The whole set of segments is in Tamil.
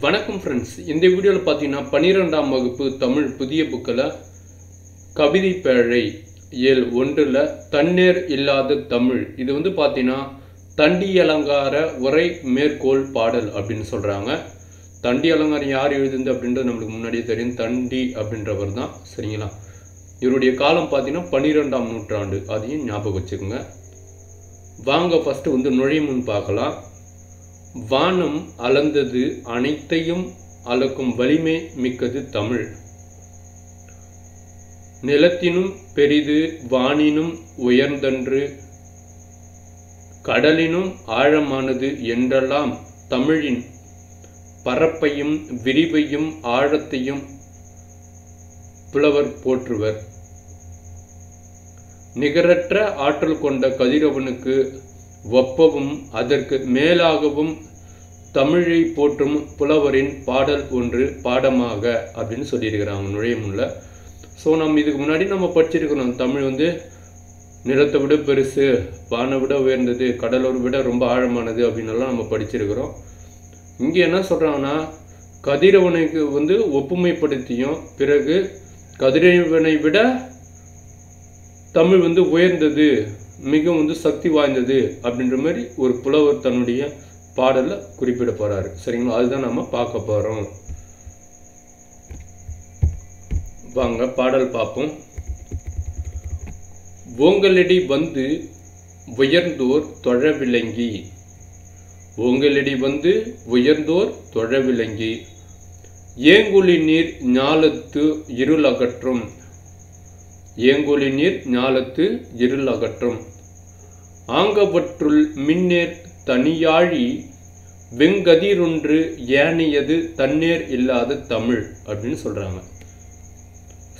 வணக்கம் ஃப்ரெண்ட்ஸ் இந்த வீடியோவில் பார்த்தீங்கன்னா பன்னிரெண்டாம் வகுப்பு தமிழ் புதிய புக்கில் கவிதை பேழை ஏழு ஒன்றில் தண்ணீர் இல்லாத தமிழ். இது வந்து பார்த்தீங்கன்னா தண்டி அலங்கார உரை மேற்கோள் பாடல் அப்படின்னு சொல்கிறாங்க தண்டி அலங்காரம் யார் எழுதுந்து அப்படின்றது நம்மளுக்கு முன்னாடியே தெரியும். தண்டி அப்படின்றவர் தான். சரிங்களா? இவருடைய காலம் பார்த்தீங்கன்னா பன்னிரெண்டாம் நூற்றாண்டு. அதையும் ஞாபகம் வச்சுக்கோங்க. வாங்க ஃபஸ்ட்டு வந்து நுழைமுன் பார்க்கலாம். வானம் அளந்தது அனைத்தையும் அளக்கும் வலிமை மிக்கது தமிழ். நிலத்தினும் பெரிது வானினும் உயர்ந்தன்று கடலினும் ஆழமானது என்றெல்லாம் தமிழின் பரப்பையும் விரிவையும் ஆழத்தையும் புலவர் போற்றுவர். நிகரற்ற ஆற்றல் கொண்ட கதிரவனுக்கு ஒப்பவும் அதற்கு மேலாகவும் தமிழை போற்றும் புலவரின் பாடல் ஒன்று பாடமாக அப்படின்னு சொல்லியிருக்கிறாங்க நுழையமுள்ள ஸோ நம்ம இதுக்கு முன்னாடி நம்ம படிச்சிருக்கிறோம் தமிழ் வந்து நிலத்தை விட பெருசு வானை விட உயர்ந்தது கடலோர் விட ரொம்ப ஆழமானது அப்படின்னெல்லாம் நம்ம படிச்சிருக்கிறோம். இங்கே என்ன சொல்கிறாங்கன்னா கதிரவனுக்கு வந்து ஒப்புமைப்படுத்தியும் பிறகு கதிரவனை விட தமிழ் வந்து உயர்ந்தது மிகவும் வந்து சக்தி வாய்ந்தது அப்படின்ற மாதிரி ஒரு புலவர் தன்னுடைய பாடலில் குறிப்பிட போகிறாரு சரிங்களா? அதுதான் நம்ம பார்க்க போகிறோம் வாங்க பாடல் பார்ப்போம். ஓங்கலடி வந்து உயர்ந்தோர் தொழ விளங்கி ஓங்கலடி வந்து உயர்ந்தோர் தொழவிளங்கி. ஏங்குழி நீர் ஞாலத்து இருள் அகற்றும். ஏங்கொலி நீர் ஞாலத்து இருள் அகற்றும். ஆங்கவற்றுள் மின்னேற் தனியாழி வெங்கதிரொன்று ஏனையது தண்ணீர் இல்லாத தமிழ் அப்படின்னு சொல்கிறாங்க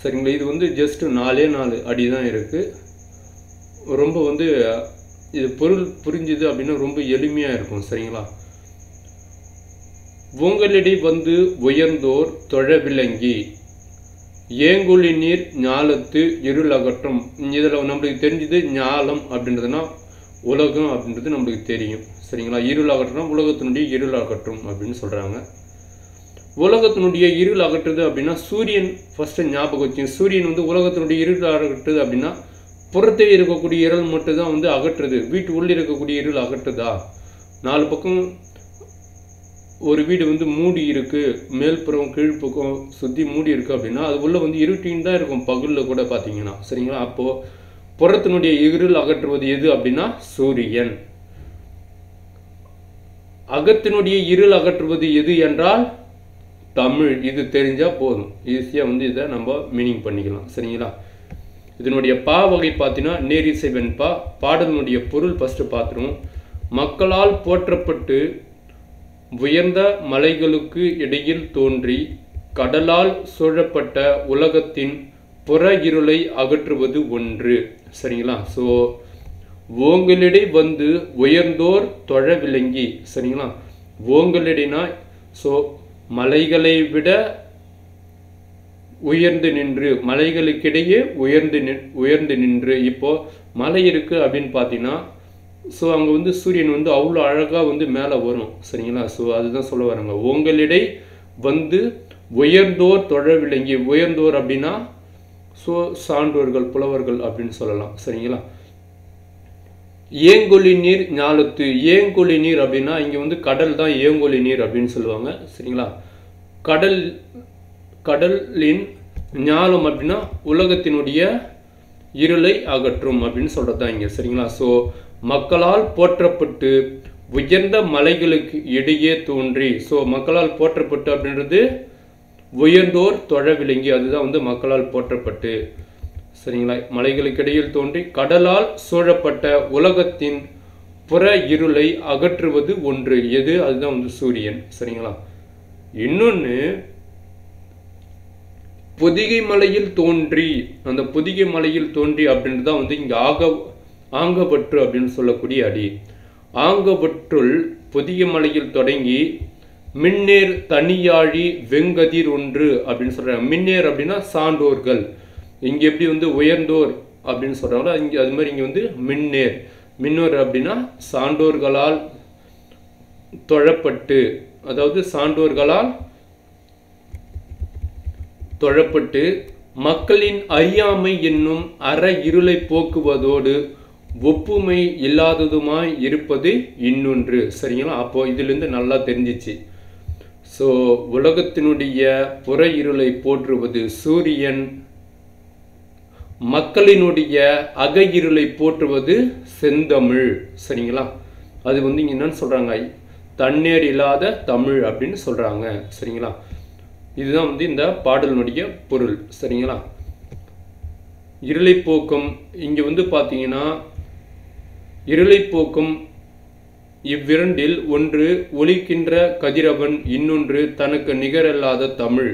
சரிங்களா? இது வந்து ஜஸ்ட் நாலே நாலு அடி தான் இருக்குது ரொம்ப வந்து இது பொருள் புரிஞ்சுது அப்படின்னா ரொம்ப எளிமையாக இருக்கும். சரிங்களா? உங்களிடை வந்து உயர்ந்தோர் தொழ விளங்கி ஏங்குழி நீர் ஞாலத்து இருள் அகற்றும் இதில் நம்மளுக்கு தெரிஞ்சது ஞாலம் அப்படின்றதுனா உலகம் அப்படின்றது நம்மளுக்கு தெரியும். சரிங்களா? இருள் அகற்றணும் உலகத்தினுடைய இருள் அகற்றும் அப்படின்னு சொல்கிறாங்க உலகத்தினுடைய இருள் அகற்றுது அப்படின்னா சூரியன் ஃபஸ்ட்டு ஞாபகம் வச்சு சூரியன் வந்து உலகத்தினுடைய இருள் அகற்றுது அப்படின்னா புறத்தே இருக்கக்கூடிய இருள் மட்டும்தான் வந்து அகற்றுது. வீட்டு உள்ளே இருக்கக்கூடிய இருள் அகற்றுதா? நாலு பக்கம் ஒரு வீடு வந்து மூடி இருக்கு. மேல்புறம் கீழ்ப்பக்கம் சுற்றி மூடி இருக்குது அப்படின்னா அது உள்ளே வந்து இருட்டின்னு தான் இருக்கும். பகலில் கூட பார்த்தீங்கன்னா சரிங்களா? அப்போது புறத்தினுடைய இருள் அகற்றுவது எது அப்படின்னா சூரியன். அகத்தினுடைய இருள் அகற்றுவது எது என்றால் தமிழ். இது தெரிஞ்சால் போதும். ஈஸியாக வந்து இதை நம்ம மீனிங் பண்ணிக்கலாம். சரிங்களா? இதனுடைய பா வகை பார்த்தீங்கன்னா நேரிசை வெண்பா. பாடலினுடைய பொருள் ஃபஸ்ட்டு பார்த்துருவோம். மக்களால் போற்றப்பட்டு உயர்ந்த மலைகளுக்கு இடையில் தோன்றி கடலால் சூழப்பட்ட உலகத்தின் புற இருளை அகற்றுவது ஒன்று. சரிங்களா? ஸோ ஓங்களிடை வந்து உயர்ந்தோர் தொழ விளங்கி சரிங்களா? ஓங்களிடைனா ஸோ மலைகளை விட உயர்ந்து நின்று மலைகளுக்கிடையே உயர்ந்து நின் உயர்ந்து நின்று. இப்போது மலை இருக்குது அப்படின்னு பார்த்தீங்கன்னா ஸோ அங்கே வந்து சூரியன் வந்து அவ்வளோ அழகாக வந்து மேலே வரும். சரிங்களா? ஸோ அதுதான் சொல்ல வராங்க. உங்களிடை வந்து உயர்ந்தோர் தொழ விளங்கி உயர்ந்தோர் அப்படின்னா ஸோ சான்றோர்கள் புலவர்கள் அப்படின்னு சொல்லலாம். சரிங்களா? ஏங்கொலி நீர் ஞாலத்து. ஏங்கொலி நீர் அப்படின்னா இங்கே வந்து கடல் தான் ஏங்கொலி நீர் அப்படின்னு சொல்லுவாங்க. சரிங்களா? கடல் கடலின் ஞாலம் அப்படின்னா உலகத்தினுடைய இருளை அகற்றும் அப்படின்னு சொல்கிறது தான் இங்கே. சரிங்களா? ஸோ மக்களால் போற்றப்பட்டு உயர்ந்த மலைகளுக்கு இடையே தோன்றி ஸோ மக்களால் போற்றப்பட்டு அப்படின்றது உயர்ந்தோர் தொழ விளங்கி அதுதான் வந்து மக்களால் போற்றப்பட்டு சரிங்களா? மலைகளுக்கிடையில் தோன்றி கடலால் சூழப்பட்ட உலகத்தின் புற இருளை அகற்றுவது ஒன்று. எது? அதுதான் வந்து சூரியன் சரிங்களா? இன்னொன்று பொதிகை மலையில் தோன்றி அந்த பொதிகை மலையில் தோன்றி அப்படின்றது தான் வந்து இங்கே ஆக ஆங்கப்பற்று அப்படின்னு சொல்லக்கூடிய அடி. ஆங்கப்பற்றுள் பொதிகை மலையில் தொடங்கி மின்னேர் தனியாழி வெங்கதிர் ஒன்று அப்படின்னு சொல்கிறாங்க மின்னேர் அப்படின்னா சான்றோர்கள். இங்கே எப்படி வந்து உயர்ந்தோர் அப்படின்னு சொல்கிறாங்களோ இங்கே அது மாதிரி இங்கே வந்து மின்னேர். மின்னோர் அப்படின்னா சான்றோர்களால் தொழப்பட்டு அதாவது சான்றோர்களால் தொழப்பட்டு மக்களின் அறியாமை என்னும் அற இருளை போக்குவதோடு ஒப்புமை இல்லாததுமாய் இருப்பது இன்னொன்று. சரிங்களா? அப்போ இதுலேருந்து நல்லா தெரிஞ்சிச்சு. ஸோ உலகத்தினுடைய புற இருளை போற்றுவது சூரியன் மக்களினுடைய அக இருளை போற்றுவது செந்தமிழ். சரிங்களா? அது வந்து இங்கே என்னன்னு சொல்கிறாங்க தண்ணீர் இல்லாத தமிழ் அப்படின்னு சொல்கிறாங்க சரிங்களா? இதுதான் வந்து இந்த பாடலினுடைய பொருள். சரிங்களா? இருளை போக்கும் இங்கே வந்து பார்த்தீங்கன்னா இருளை போக்கும் இவ்விரண்டில் ஒன்று ஒலிக்கின்ற கதிரவன் இன்னொன்று தனக்கு நிகரல்லாத தமிழ்.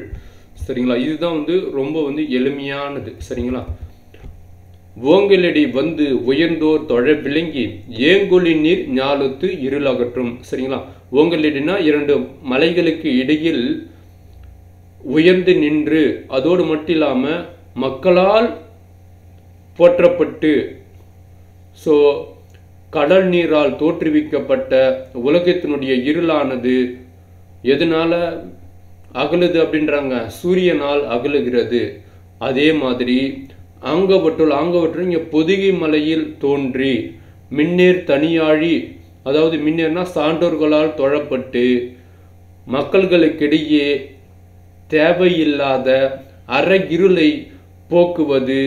சரிங்களா? இதுதான் வந்து ரொம்ப வந்து எளிமையானது. சரிங்களா? ஓங்கலடி வந்து உயர்ந்தோர் தொழ விளங்கி ஏங்கொலி நீர் ஞாலத்து இருளகற்றும். சரிங்களா? ஓங்கலடினா இரண்டு மலைகளுக்கு இடையில் உயர்ந்து நின்று அதோடு மட்டும் இல்லாமல் மக்களால் போற்றப்பட்டு ஸோ கடல் நீரால் தோற்றுவிக்கப்பட்ட உலகத்தினுடைய இருளானது. எதனால் அகலுது அப்படின்றாங்க? சூரியனால் அகலுகிறது. அதே மாதிரி ஆங்கவற்றுள் ஆங்கவற்றுள் இங்கே பொதுகை மலையில் தோன்றி மின்னேர் தனியாழி அதாவது மின்னேர்னா சான்றோர்களால் தொழப்பட்டு மக்கள்களுக்கிடையே தேவையில்லாத அற இருளை போக்குவது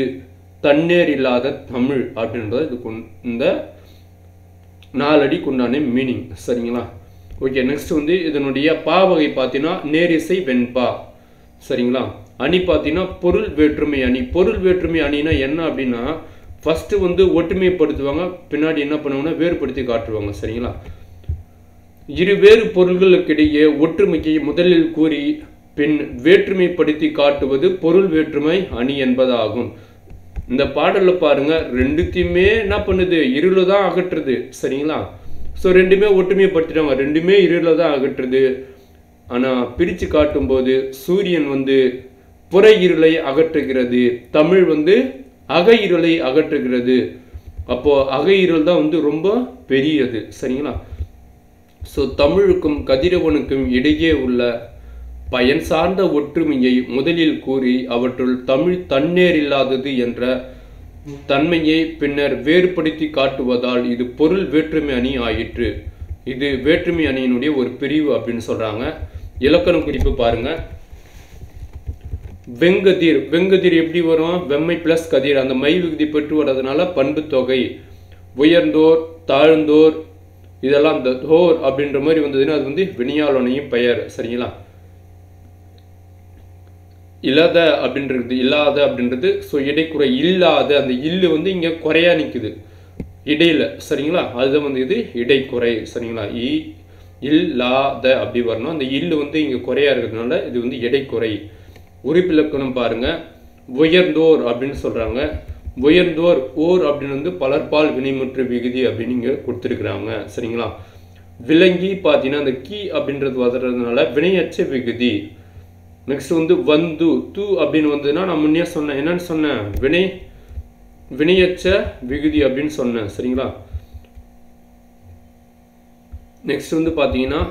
தண்ணீர் இல்லாத தமிழ் அப்படின்றது இதுக்கு இந்த நாலு நாலடிக்கு உண்டான மீனிங் சரிங்களா? ஓகே நெக்ஸ்ட் வந்து இதனுடைய பா வகை பார்த்தீங்கன்னா நேரிசை வெண்பா. சரிங்களா? அணி பார்த்தீங்கன்னா பொருள் வேற்றுமை அணி. பொருள் வேற்றுமை அணினா என்ன அப்படின்னா ஃபர்ஸ்ட் வந்து ஒற்றுமைப்படுத்துவாங்க பின்னாடி என்ன பண்ணுவாங்கன்னா வேறுபடுத்தி காட்டுவாங்க. சரிங்களா? இருவேறு பொருள்களுக்கிடையே ஒற்றுமைக்கு முதலில் கூறி பின் வேற்றுமைப்படுத்தி காட்டுவது பொருள் வேற்றுமை அணி என்பதாகும். இந்த பாடலில் பாருங்க ரெண்டுத்தையுமே என்ன பண்ணுது? இருளை தான் அகற்றுது. சரிங்களா? ஸோ ரெண்டுமே ஒற்றுமைப்படுத்திட்டாங்க ரெண்டுமே இருளை தான் அகற்றுது. ஆனால் பிரித்து காட்டும்போது சூரியன் வந்து புற இருளை அகற்றுகிறது. தமிழ் வந்து அக இருளை அகற்றுகிறது. அப்போது அக இருள் தான் வந்து ரொம்ப பெரியது. சரிங்களா? ஸோ தமிழுக்கும் கதிரவனுக்கும் இடையே உள்ள பயன் சார்ந்த ஒற்றுமையை முதலில் கூறி அவற்றுள் தமிழ் தன்னேறில்லாதது என்ற தன்மையை பின்னர் வேறுபடுத்தி காட்டுவதால் இது பொருள் வேற்றுமை அணி ஆயிற்று. இது வேற்றுமை அணியினுடைய ஒரு பிரிவு அப்படின்னு சொல்றாங்க. இலக்கண குறிப்பு பாருங்க. வெங்கதிர் வெங்கதிர் எப்படி வரும்? வெம்மை பிளஸ் கதிர். அந்த மை விகுதி பெற்று வர்றதுனால பண்பு தொகை. உயர்ந்தோர் தாழ்ந்தோர் இதெல்லாம் இந்த தோர் அப்படின்ற மாதிரி வந்ததுன்னா அது வந்து வினியாளனையும் பெயர். சரிங்களா? இல்லாத அப்படின்றது இல்லாத அப்படின்றது ஸோ இடைக்குறை இல்லாத அந்த இல்லு வந்து இங்கே குறையா நிற்குது இடையில் சரிங்களா? அதுதான் வந்து இது இடைக்குறை சரிங்களா? இ இல்லாத அப்படி வரணும். அந்த இல்லு வந்து இங்கே குறையா இருக்கிறதுனால இது வந்து இடைக்குறை. உறுப்பிலக்கணம் பாருங்க. உயர்ந்தோர் அப்படின்னு சொல்கிறாங்க உயர்ந்தோர் ஓர் அப்படின்னு வந்து பலர்பால் வினைமுற்று விகுதி அப்படின்னு இங்கே கொடுத்துருக்குறாங்க சரிங்களா? விலங்கி பார்த்தீங்கன்னா அந்த கீ அப்படின்றது வர்றதுனால வினையச்ச விகுதி. நெக்ஸ்ட் வந்து வந்து து அப்படின்னு வந்ததுன்னா நான் முன்னே சொன்னேன். என்னன்னு சொன்னேன்? வினை வினையச்ச விகுதி அப்படின்னு சொன்னேன். சரிங்களா? நெக்ஸ்ட் வந்து பார்த்தீங்கன்னா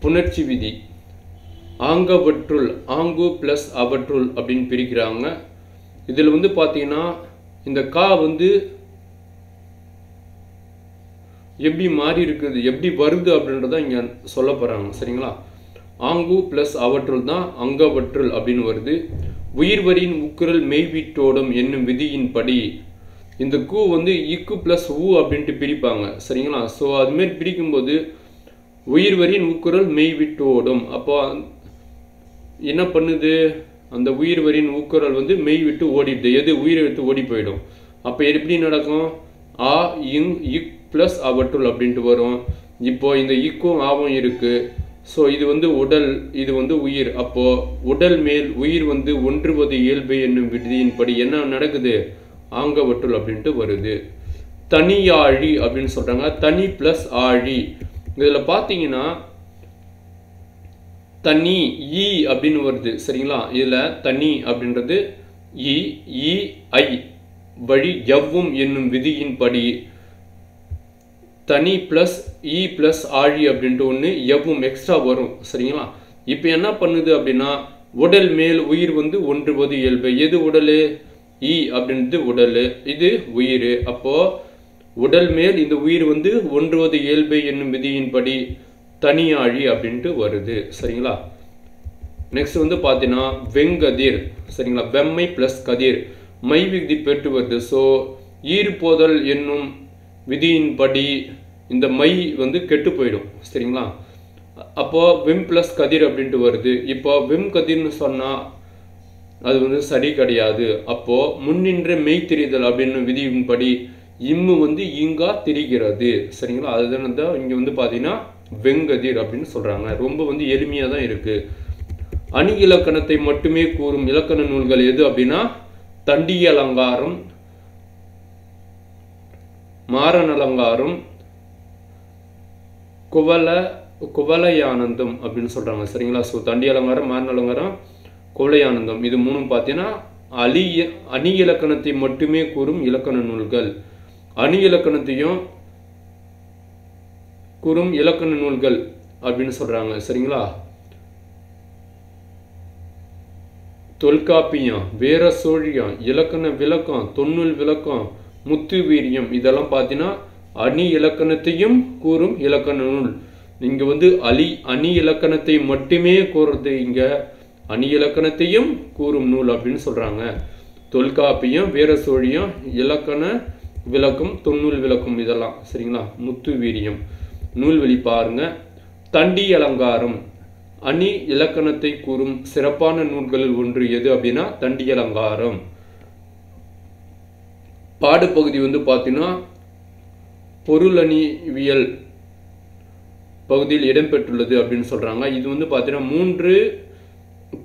புணர்ச்சி விதி. ஆங்கவற்றுள் ஆங்கு ப்ளஸ் அவற்றுள் அப்படின்னு பிரிக்கிறாங்க. இதில் வந்து பார்த்தீங்கன்னா இந்த கா வந்து எப்படி மாறி இருக்குது எப்படி வருது அப்படின்றத இங்கே சொல்ல போகிறாங்க சரிங்களா? ஆங்கு ப்ளஸ் அவற்றுள் தான் அங்கவற்றுள் அப்படின்னு வருது. உயிர்வரின் உக்குரல் மெய்வீட்டோடும் என்னும் விதியின்படி. இந்த கு வந்து இக்கு ப்ளஸ் ஊ அப்படின்ட்டு பிரிப்பாங்க சரிங்களா? ஸோ அதுமாரி பிரிக்கும்போது உயிர்வரின் உக்குரல் மெய்விட்டோடும் அப்போ என்ன பண்ணுது? அந்த உயிர்வரின் ஊக்குரல் வந்து மெய் விட்டு ஓடிடுது. எது? உயிரை விட்டு ஓடி போயிடும். அப்போ எப்படி நடக்கும்? ஆ இங் இக் ப்ளஸ் அவற்றுள் அப்படின்ட்டு வரும். இப்போ இந்த இக்கும் ஆவும் இருக்கு. ஸோ இது வந்து உடல் இது வந்து உயிர். அப்போ உடல் மேல் உயிர் வந்து ஒன்றுவது இயல்பு என்னும் விடுதியின்படி என்ன நடக்குது? ஆங்கவற்றுள் அப்படின்ட்டு வருது. தனி ஆழி அப்படின்னு சொல்றாங்க. தனி ப்ளஸ் ஆழி. இதில் பார்த்தீங்கன்னா தனி ஈ அப்படின்னு வருது. சரிங்களா? இதில் தனி அப்படின்றது இ இ ஐ. வழி எவ்வும் என்னும் விதியின்படி தனி ப்ளஸ் இ ப்ளஸ் ஆழி அப்படின்ட்டு ஒன்று எவ்வும் எக்ஸ்ட்ரா வரும் சரிங்களா? இப்போ என்ன பண்ணுது அப்படின்னா உடல் மேல் உயிர் வந்து ஒன்றுவது இயல்பு. எது உடல்? இ அப்படின்றது உடல். இது உயிர். அப்போது உடல் மேல் இந்த உயிர் வந்து ஒன்றுவது இயல்பு என்னும் விதியின்படி தனியாழி அப்படின்ட்டு வருது சரிங்களா? நெக்ஸ்ட் வந்து பார்த்தீங்கன்னா வெங்கதிர் சரிங்களா? வெம்மை ப்ளஸ் கதிர். மை விகுதி பெற்று வருது ஸோ ஈர்போதல் என்னும் விதியின்படி இந்த மை வந்து கெட்டு போயிடும். சரிங்களா? அப்போ விம் ப்ளஸ் கதிர் அப்படின்ட்டு வருது. இப்போ விம் கதிர்னு சொன்னால் அது வந்து சரி கிடையாது. அப்போது முன்னின்ற மெய் திரிதல் அப்படின்னு விதியின்படி இம்மு வந்து இங்கா திரிகிறது. சரிங்களா? அதுதான் தான் இங்கே வந்து பார்த்தீங்கன்னா வெங்கதிர் அப்படின்னு சொல்கிறாங்க ரொம்ப வந்து எளிமையாக தான் இருக்குது அணி இலக்கணத்தை மட்டுமே கூறும் இலக்கண நூல்கள் எது அப்படின்னா தண்டி அலங்காரம் மாறனலங்காரும் குவல குவலையானந்தம் அப்படின்னு சொல்கிறாங்க சரிங்களா? ஸோ தண்டி அலங்காரம் மாறனலங்காரம் குவலையானந்தம் இது மூணும் பார்த்தீங்கன்னா அலி அணி இலக்கணத்தை மட்டுமே கூறும் இலக்கண நூல்கள். அணி இலக்கணத்தையும் கூறும் இலக்கண நூல்கள் அப்படின்னு சொல்கிறாங்க சரிங்களா? தொல்காப்பியம் வேற சோழியம் இலக்கண விளக்கம் தொன்னூல் விளக்கம் முத்து வீரியம். இதெல்லாம் பார்த்தீங்கன்னா அணி இலக்கணத்தையும் கூறும் இலக்கண நூல். இங்கே வந்து அலி அணி இலக்கணத்தை மட்டுமே கூறுறது இங்கே. அணி இலக்கணத்தையும் கூறும் நூல் அப்படின்னு சொல்கிறாங்க தொல்காப்பியம் வீர சோழியம் இலக்கண விளக்கம் தொன்னூல் விளக்கம் இதெல்லாம். சரிங்களா? முத்து வீரியம். நூல்வெளி பாருங்க. தண்டி அலங்காரம். அணி இலக்கணத்தை கூறும் சிறப்பான நூல்களில் ஒன்று எது அப்படின்னா தண்டி அலங்காரம். பாடப்பகுதி வந்து பார்த்தீங்கன்னா பொருளணிவியல் பகுதியில் இடம்பெற்றுள்ளது அப்படின்னு சொல்கிறாங்க இது வந்து பார்த்தீங்கன்னா மூன்று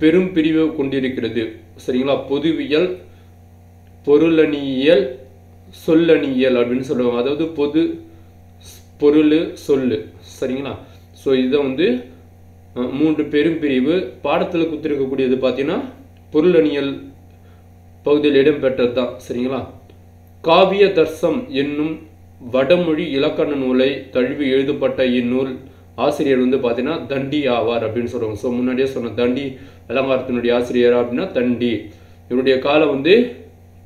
பெரும் பிரிவை கொண்டிருக்கிறது. சரிங்களா? பொதுவியல் பொருளணியியல் சொல்லணியியல் அப்படின்னு சொல்லுவாங்க. அதாவது பொது பொருள் சொல்லு. சரிங்களா? ஸோ இதை வந்து மூன்று பெரும் பிரிவு. பாடத்தில் குத்திருக்கக்கூடியது பார்த்தீங்கன்னா பொருளணியல் பகுதியில் இடம்பெற்றது தான் சரிங்களா? காவிய தர்சம் என்னும் வடமொழி இலக்கண நூலை தழுவி எழுதப்பட்ட இந்நூல் ஆசிரியர் வந்து பார்த்தீங்கன்னா தண்டி ஆவார் அப்படின்னு சொல்லுவாங்க ஸோ முன்னாடியே சொன்ன தண்டி அலங்காரத்தினுடைய ஆசிரியர் அப்படின்னா தண்டி. இவருடைய காலம் வந்து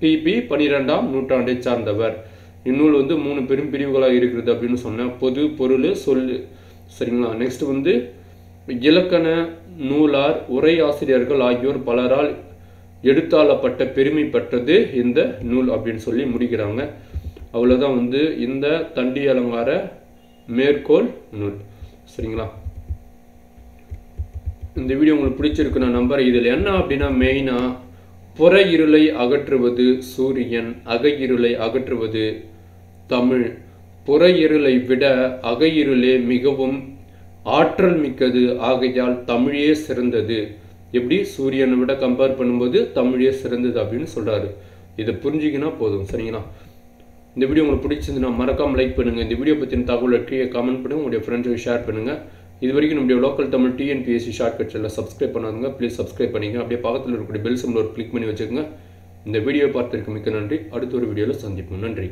கிபி பனிரெண்டாம் நூற்றாண்டை சார்ந்தவர். இந்நூல் வந்து மூணு பெரும் பிரிவுகளாக இருக்கிறது அப்படின்னு சொன்னேன் பொது பொருள் சொல்லு சரிங்களா? நெக்ஸ்ட் வந்து இலக்கண நூலார் உரை ஆசிரியர்கள் ஆகியோர் பலரால் எடுத்தாளப்பட்ட பெருமைப்பட்டது இந்த நூல் அப்படின்னு சொல்லி முடிக்கிறாங்க. அவ்வளோதான் வந்து இந்த தண்டி அலங்கார மேற்கோள் நூல். சரிங்களா? இந்த வீடியோ உங்களுக்கு பிடிச்சிருக்கு நான் நம்புறேன். இதில் என்ன அப்படின்னா மெயினாக புற இருளை அகற்றுவது சூரியன் அக இருளை அகற்றுவது தமிழ். புற இருளை விட அக இருளே மிகவும் ஆற்றல் மிக்கது. ஆகையால் தமிழே சிறந்தது. எப்படி சூரியனை விட கம்பேர் பண்ணும்போது தமிழே சிறந்தது அப்படின்னு சொல்கிறாரு இதை புரிஞ்சிக்கினா போதும் சரிங்களா? இந்த வீடியோ உங்களுக்கு பிடிச்சிருந்துன்னா மறக்காம லைக் பண்ணுங்கள் இந்த வீடியோ பற்றின தகவலை கீழே கமெண்ட் பண்ணுங்கள் உங்களுடைய ஃப்ரெண்ட்ஸுக்கு ஷேர் பண்ணுங்கள் இது வரைக்கும் நம்முடைய லோக்கல் தமிழ் டிஎன்பிஎஸ்சி ஷார்ட்கட்ஸ் எல்லாம் சப்ஸ்கிரைப் பண்ணாதுங்க ப்ளீஸ் சப்ஸ்கிரைப் பண்ணிங்க. அப்படியே பக்கத்தில் இருக்கக்கூடிய பெல் சிம்பிள் ஒரு கிளிக் பண்ணி வச்சுக்கோங்க. இந்த வீடியோ பார்த்துருக்கு மிக்க நன்றி. அடுத்த ஒரு வீடியோவில் சந்திப்போம். நன்றி.